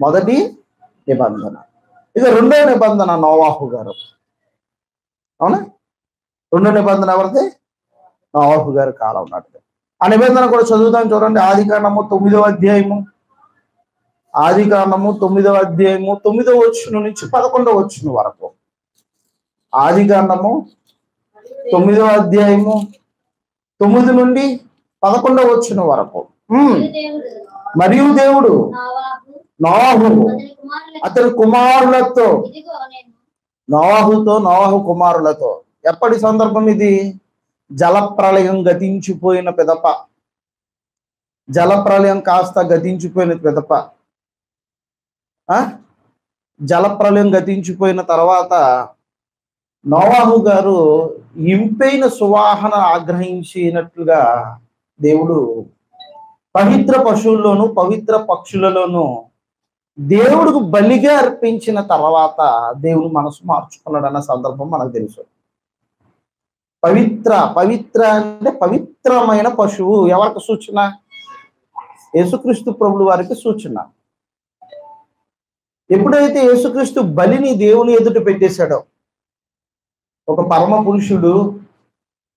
మొదటి నిబంధన. ఇక రెండో నిబంధన నోవాహు గారు. అవునా? రెండో నిబంధన ఎవరిది? నోవాహు గారి కాలం నాటిది. ఆ నిబంధన కూడా చదువుతాం చూడండి. ఆది కాండము తొమ్మిదవ అధ్యాయము. ఆది కాండము తొమ్మిదవ అధ్యాయము. తొమ్మిదవ వచ్చును నుంచి పదకొండవ వచ్చును వరకు. ఆది కాండము తొమ్మిదవ అధ్యాయము తొమ్మిది నుండి పదకొండవ వచ్చిన వరకు. మరియు దేవుడు. నోవాహు నోవాహు అతని కుమారులతో. నోవాహుతో నోవాహు కుమారులతో. ఎప్పటి సందర్భం ఇది? జలప్రళయం గతించిపోయిన పిదప. జలప్రళయం కాస్త గతించిపోయిన పిదప. ఆ? జలప్రళయం గతించిపోయిన తర్వాత నోవాహు గారు ఇంపైన సువాహన ఆగ్రహించినట్లుగా దేవుడు పవిత్ర పశువుల్లోను పవిత్ర పక్షులలోను దేవుడికి బలిగా అర్పించిన తర్వాత దేవుడు మనసు మార్చుకున్నాడు అన్న సందర్భం మనకు తెలుసు. పవిత్ర పవిత్ర అంటే పవిత్రమైన పశువు ఎవరికి సూచన? యేసుక్రీస్తు ప్రభులు వారికి సూచన. ఎప్పుడైతే యేసుక్రీస్తు బలిని దేవుని ఎదుట పెట్టేశాడో ఒక పరమ పురుషుడు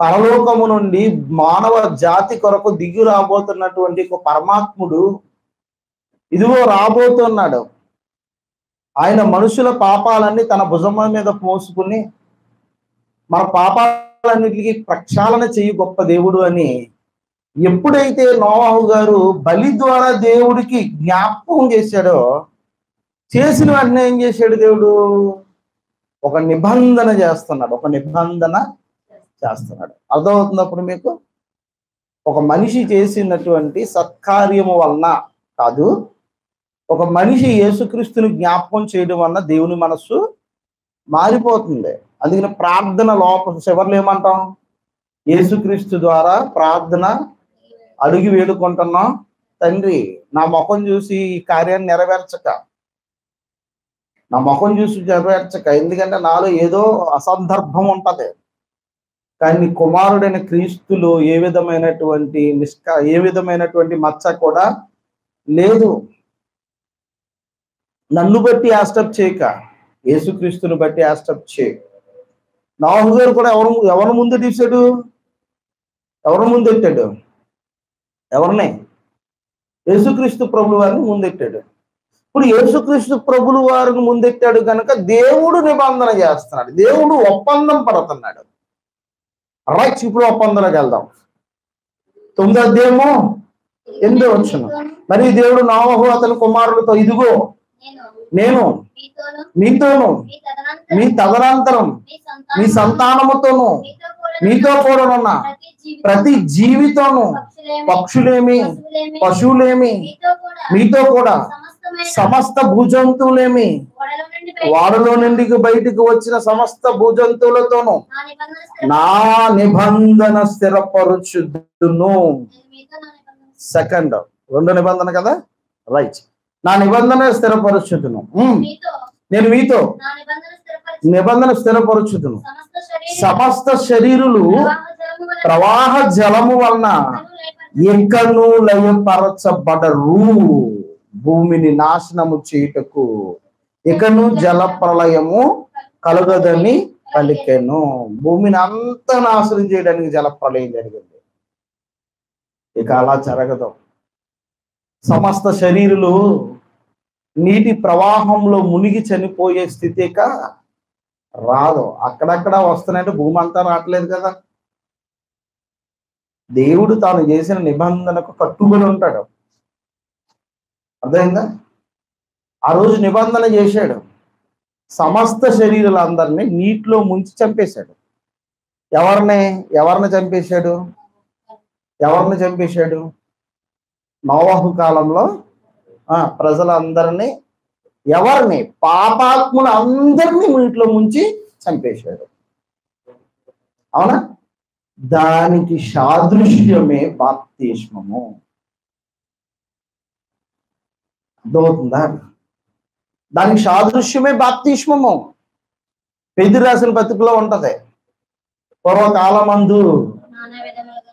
పరలోకము నుండి మానవ జాతి కొరకు దిగి రాబోతున్నటువంటి ఒక పరమాత్ముడు ఇదిగో రాబోతున్నాడు ఆయన మనుషుల పాపాలన్నీ తన భుజం మీద పోసుకుని మన పాపాలన్నిటికీ ప్రక్షాళన చెయ్యి గొప్ప దేవుడు అని ఎప్పుడైతే నోవాహు గారు బలి ద్వారా దేవుడికి జ్ఞాపకం చేశాడో చేసిన వెంటనే ఏం చేశాడు దేవుడు? ఒక నిబంధన చేస్తున్నాడు. ఒక నిబంధన చేస్తున్నాడు. అర్థమవుతున్నప్పుడు మీకు? ఒక మనిషి చేసినటువంటి సత్కార్యము వలన కాదు ఒక మనిషి యేసుక్రీస్తుని జ్ఞాపకం చేయడం వలన దేవుని మనస్సు మారిపోతుంది. అందుకని ప్రార్థన లోప చివర్లు ఏమంటాం? యేసుక్రీస్తు ద్వారా ప్రార్థన అడిగి వేడుకుంటున్నాం. తండ్రి నా ముఖం చూసి ఈ కార్యాన్ని నెరవేర్చక. నా ముఖం చూసి నెరవేర్చక. ఎందుకంటే నాలో ఏదో అసందర్భం ఉంటుంది. కానీ కుమారుడైన క్రీస్తులో ఏ విధమైనటువంటి నిష్క ఏ విధమైనటువంటి మచ్చ కూడా లేదు. నన్ను బట్టి యాస్టప్ చేయక యేసుక్రీస్తుని బట్టి యాస్టప్ చేయ. నాహు గారు కూడా ఎవరు ఎవరి ముందు తీశాడు? ఎవరు ముందెట్టాడు ఎవరిని? యేసుక్రీస్తు ప్రభులు వారిని ముందెట్టాడు ఇప్పుడు యేసుక్రీస్తు ప్రభులు వారిని ముందెట్టాడు కనుక దేవుడు నిబంధన చేస్తున్నాడు. దేవుడు ఒప్పందం పడుతున్నాడు. రైట్ ఇప్పుడు ఒప్పందంలోకి వెళ్దాం. తొమ్మిదో అధ్యాయము ఎనిమిదో వచ్చును మరి దేవుడు నావహు అతని కుమారులతో ఇదిగో నేను మీతోను మీ తదనంతరం మీ సంతానముతోను మీతో కూడా కూడానున్న ప్రతి ప్రతి జీవితం జీవితోను పక్షులేమి పశువులేమి మీతో కూడా సమస్త భూజంతువులేమి వాడలో నుండి బయటికి వచ్చిన సమస్త భూజంతువులతోను నా నిబంధన నా నిబంధన స్థిరపరచు. స్థిరపరుచుదును. నేను మీతో నా నిబంధన సెకండ్ రెండు నిబంధన కదా? రైట్ నా నిబంధన స్థిరపరుచుదును మీతో. నేను మీతో. నిబంధన స్థిరపరచు. నిబంధన స్థిరపరుచుదును సమస్త శరీరం సమస్త శరీరులు ప్రవాహ జలము వలన. ఇంకను లయపరచబడరు. భూమిని నాశనము చేయుటకు. ఇకను జల ప్రళయము కలగదని పలికెను. భూమిని అంతా నాశనం చేయడానికి జల ప్రళయం జరిగింది. ఇక అలా జరగదు. సమస్త శరీరులు నీటి ప్రవాహంలో మునిగి చనిపోయే స్థితి రాదు. అక్కడక్కడ వస్తున్నాయంటే భూమి అంతా రావట్లేదు కదా. దేవుడు తాను చేసిన నిబంధనకు కట్టుబడి ఉంటాడు. అర్థమైందా? ఆ రోజు నిబంధన చేశాడు. సమస్త శరీరాలందరినీ నీటిలో ముంచి చంపేశాడు. ఎవరిని? ఎవరిని చంపేశాడు? ఎవరిని చంపేశాడు? నోవాహు కాలంలో ఆ ప్రజలందరినీ ఎవరిని పాపాత్ములు అందరినీ నీటిలో ముంచి చంపేశాడు అవునా? దానికి సాదృశ్యమే బాప్తిష్మము అర్థమవుతుందా? దానికి సాదృశ్యమే బాప్తిష్మము పెద్ది రాసిన పత్రికలో ఉంటది. పూర్వకాలమందు అందు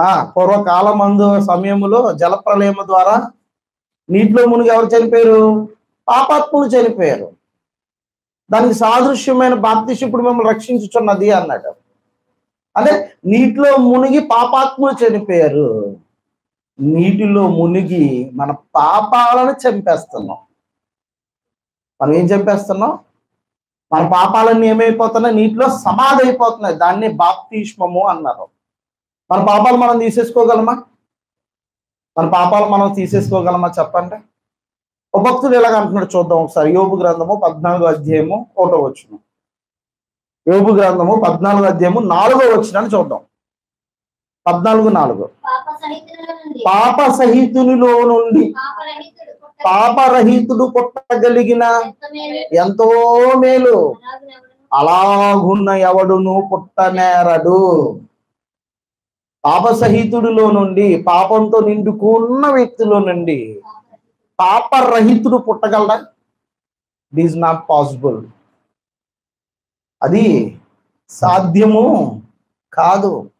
ఆ పూర్వకాలమందు సమయములో జలప్రలయము ద్వారా నీటిలో మునిగి ఎవరు చనిపోయారు? పాపాత్ములు చనిపోయారు. దానికి సాదృశ్యమైన బాప్తిష్ ఇప్పుడు మిమ్మల్ని రక్షించుచున్నది అన్నాడు. అంటే నీటిలో మునిగి పాపాత్ములు చనిపోయారు. నీటిలో మునిగి మన పాపాలను చంపేస్తున్నాం. మనం ఏం చంపేస్తున్నాం? మన పాపాలన్నీ ఏమైపోతున్నాయి? నీటిలో సమాధి అయిపోతున్నాయి. దాన్ని బాప్తిష్మము అన్నారు. మన పాపాలు మనం తీసేసుకోగలమా? మన పాపాలు మనం తీసేసుకోగలమా చెప్పండి? ఒక భక్తుడు ఎలాగ అంటున్నాడు చూద్దాం ఒకసారి. యోబు గ్రంథము పద్నాలుగో అధ్యాయము ఒకటో వచ్చును యోబు గ్రంథము పద్నాలుగో అధ్యాయము నాలుగో వచ్చినని చూద్దాం. పద్నాలుగు నాలుగు. పాప సహితుల నుండి. పాప సహితునిలో నుండి. పాపరహితుడు పుట్టగలిగిన ఎంత మేలు. అలాగున్న ఎవడును పుట్టనేరడు. పాపసహితుడిలో నుండి పాపంతో నిండుకున్న వ్యక్తిలో నుండి పాపరహితుడు పుట్టగలడా? ఇట్ ఈజ్ నాట్ పాసిబుల్ అది సాధ్యము కాదు.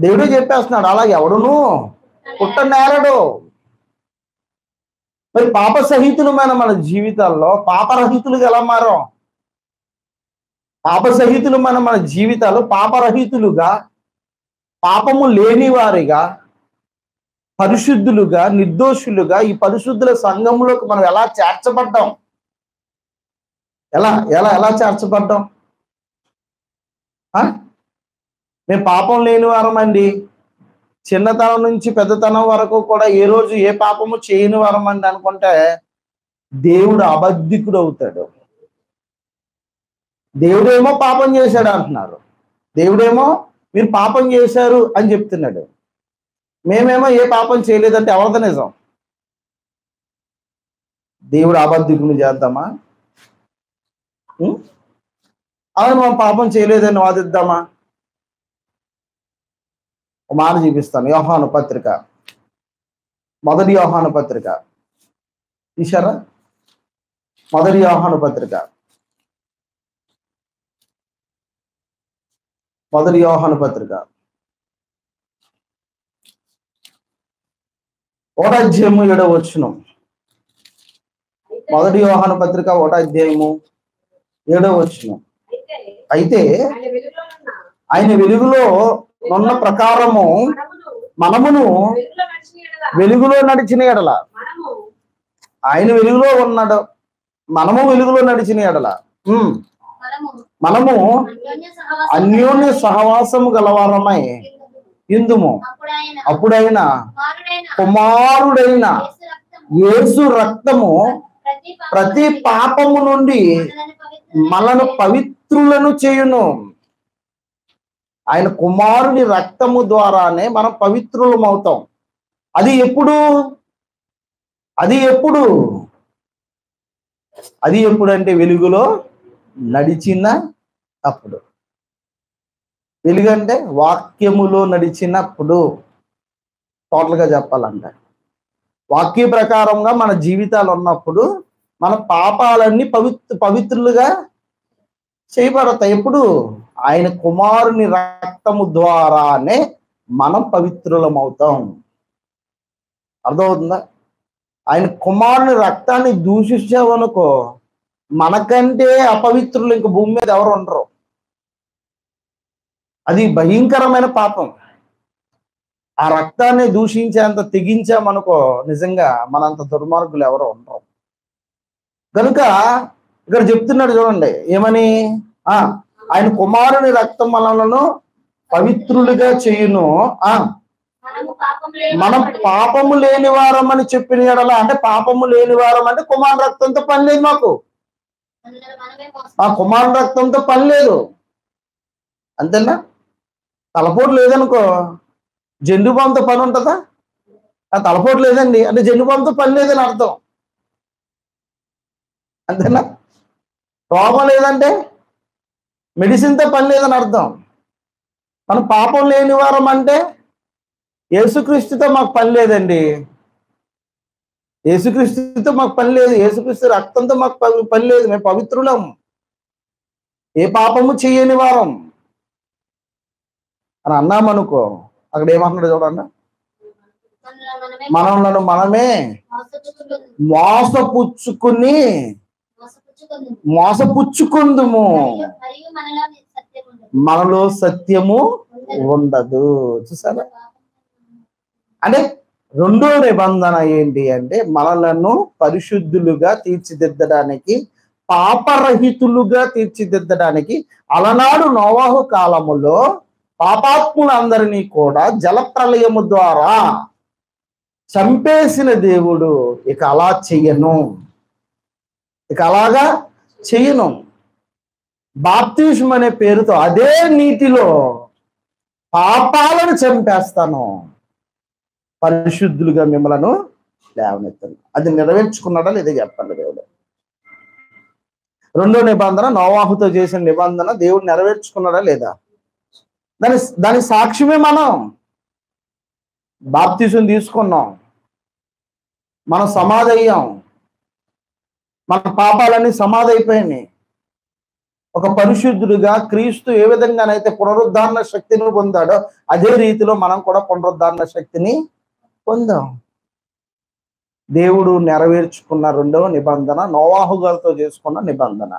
దేవుడే చెప్పేస్తున్నాడు అలా ఎవడును పుట్టనేరడు. మరి పాపసహితులమైన మన జీవితాల్లో పాపరహితులుగా ఎలా మారాం? పాపసహితులమైన మన జీవితాలు పాపరహితులుగా పాపము లేని వారిగా పరిశుద్ధులుగా నిర్దోషులుగా ఈ పరిశుద్ధుల సంఘంలోకి మనం ఎలా చేర్చబడ్డాం? ఎలా ఎలా ఎలా చేర్చబడ్డాం? ఆ? మేము పాపం లేని వారం అండి చిన్నతనం నుంచి పెద్దతనం వరకు కూడా ఏ రోజు ఏ పాపము చేయని వారం అండి అనుకుంటే దేవుడు అబద్ధికుడు అవుతాడు దేవుడేమో పాపం చేశాడు అంటున్నారు. దేవుడేమో మీరు పాపం చేశారు అని చెప్తున్నాడు. మేమేమో ఏ పాపం చేయలేదంటే ఎవరిది నిజం? దేవుడు అబద్ధికుని చేద్దామా? అవును మనం పాపం చేయలేదని వాదిద్దామా? ఒక మాట చూపిస్తాను. యోహాను పత్రిక. మొదటి యోహాను పత్రిక. తీశారా? మొదటి యోహాను పత్రిక. మొదటి యోహాను పత్రిక. ఒకట అధ్యాయము ఏడవ వచ్చును మొదటి యోహాను పత్రిక ఓటాధ్యాయము అధ్యాయము ఏడవ వచ్చును అయితే ఆయన వెలుగులో ఉన్న ప్రకారము మనమును వెలుగులో నడిచిన ఎడల. ఆయన వెలుగులో ఉన్నాడు మనము వెలుగులో నడిచిన ఎడల. మనము అన్యోన్య సహవాసం అన్యోన్య సహవాసము గలవారమై ఇందుము అప్పుడైన కుమారుడైన యేసు రక్తము ప్రతి పాపము నుండి మనను పవిత్రులను చేయును. ఆయన కుమారుని రక్తము ద్వారానే మనం పవిత్రులం అవుతాం అది ఎప్పుడు? అది ఎప్పుడు? అది ఎప్పుడు అంటే వెలుగులో నడిచిన అప్పుడు వెలుగంటే వాక్యములో నడిచినప్పుడు టోటల్గా చెప్పాలంటే. వాక్య ప్రకారంగా మన జీవితాలు ఉన్నప్పుడు మన పాపాలన్నీ పవిత్ర పవిత్రులుగా చేయబడతాయి. ఎప్పుడు? ఆయన కుమారుని రక్తము ద్వారానే మనం పవిత్రులం అవుతాం అర్థమవుతుందా? ఆయన కుమారుని రక్తాన్ని దూషించామనుకో మనకంటే అపవిత్రులు ఇంక భూమి మీద ఎవరు ఉండరు. అది భయంకరమైన పాపం. ఆ రక్తాన్ని దూషించేంత తెగించామనుకో నిజంగా మనంత దుర్మార్గులు ఎవరు ఉండరు. కనుక ఇక్కడ చెప్తున్నాడు చూడండి ఏమని? ఆ ఆయన కుమారుని రక్తం మనలను పవిత్రులుగా చేయును. ఆ మనం పాపము లేని వారం అని చెప్పిన అంటే పాపము లేని వారం అంటే కుమారు రక్తంతో పని లేదు మాకు. ఆ కుమారు రక్తంతో పని లేదు. అంతేనా? తలపోటు లేదనుకో జెండుబాంబుతో పని ఉంటుందా? ఆ తలపోటు లేదండి అంటే జెండుబాంబుతో పని లేదని అర్థం. అంతేనా? రోగం లేదంటే మెడిసిన్తో పని లేదని అర్థం. మనం పాపం లేని వారం అంటే యేసుక్రీస్తుతో మాకు పని లేదండి. యేసుక్రీస్తుతో మాకు పని లేదు. యేసుక్రీస్తు రక్తంతో మాకు పని- పని లేదు. మేము పవిత్రులం. ఏ పాపము చేయని వారం. అని అన్నామనుకో అక్కడ ఏమంటున్నాడు చూడండి. మనలో మనమే మనలను మనమే మోసపుచ్చుకుని మోసపుచ్చుకుందుము. మనలో సత్యము ఉండదు. ఉండదు. చూసారా? అంటే రెండో నిబంధన ఏంటి అంటే మనలను పరిశుద్ధులుగా తీర్చిదిద్దడానికి పాపరహితులుగా తీర్చిదిద్దడానికి అలనాడు నోవాహు కాలములో పాపాత్ములందరినీ కూడా జలప్రలయము ద్వారా చంపేసిన దేవుడు ఇక అలా చెయ్యను ఇక అలాగా చెయ్యను బాప్తిజం అనే పేరుతో అదే నీటిలో పాపాలను చంపేస్తాను. పరిశుద్ధులుగా మిమ్మలను లేవనెత్తాను. అది నెరవేర్చుకున్నాడా లేదా చెప్పండి దేవుడు. రెండో నిబంధన నోవాహుతో చేసిన నిబంధన దేవుడు నెరవేర్చుకున్నాడా లేదా? దాని దాని సాక్ష్యమే మనం. బాప్తిజం తీసుకున్నాం. మనం సమాధి అయ్యాం మన పాపాలన్నీ సమాధి అయిపోయినాయి ఒక పరిశుద్ధుడిగా క్రీస్తు ఏ విధంగానైతే పునరుద్ధరణ శక్తిని పొందాడో అదే రీతిలో మనం కూడా పునరుద్ధారణ శక్తిని పొందాం. దేవుడు నెరవేర్చుకున్న రెండవ నిబంధన నోవాహుగాలతో చేసుకున్న నిబంధన.